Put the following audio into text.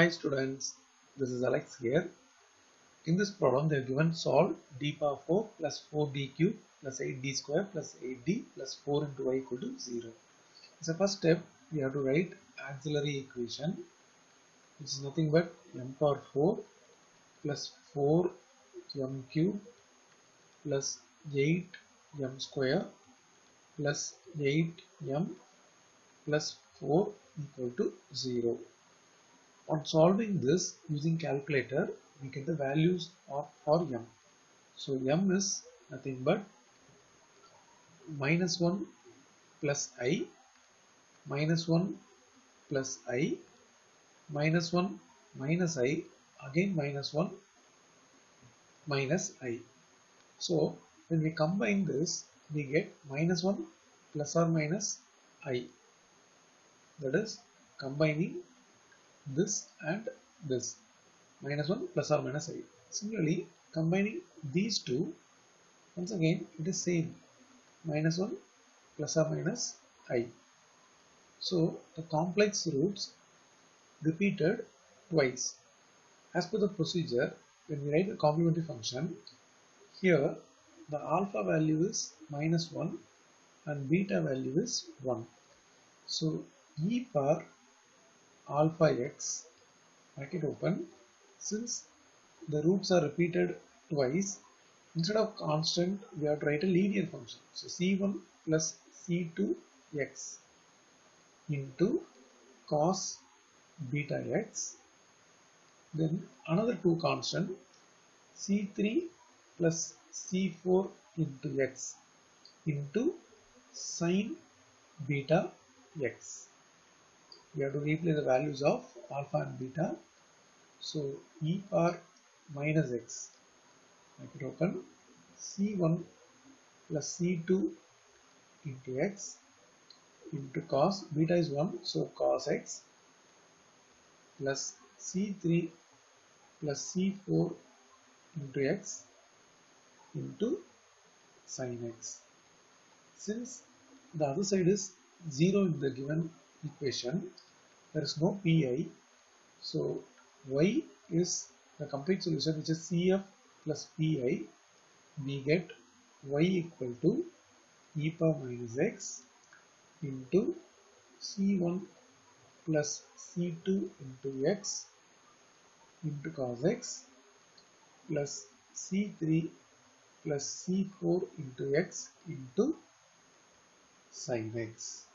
Hi students, this is Alex here. In this problem they have given solve d power 4 plus 4d cube plus 8d square plus 8d plus 4 into y equal to 0. As a first step we have to write auxiliary equation which is nothing but m power 4 plus 4 m cube plus 8 m square plus 8 m plus 4 equal to 0. On solving this using calculator, we get the values of for m. So m is nothing but minus 1 plus i, minus 1 plus i, minus 1 minus i, again minus 1 minus i. So when we combine this, we get minus 1 plus or minus i. That is combining this and this minus 1 plus or minus i. Similarly, combining these two, once again it is same minus 1 plus or minus i. So the complex roots repeated twice. As per the procedure, when we write the complementary function, here the alpha value is minus 1 and beta value is 1. So e power alpha x bracket open. Since the roots are repeated twice instead of constant we have to write a linear function. So c1 plus c2 x into cos beta x then another two constant c3 plus c4 into x into sine beta x we have to replace the values of alpha and beta. So e power minus x, it open, c1 plus c2 into x into cos, beta is 1, so cos x plus c3 plus c4 into x into sin x. Since the other side is 0 in the given equation. There is no pi so y is the complete solution which is cf plus pi we get y equal to e power minus x into c1 plus c2 into x into cos x plus c3 plus c4 into x into sin x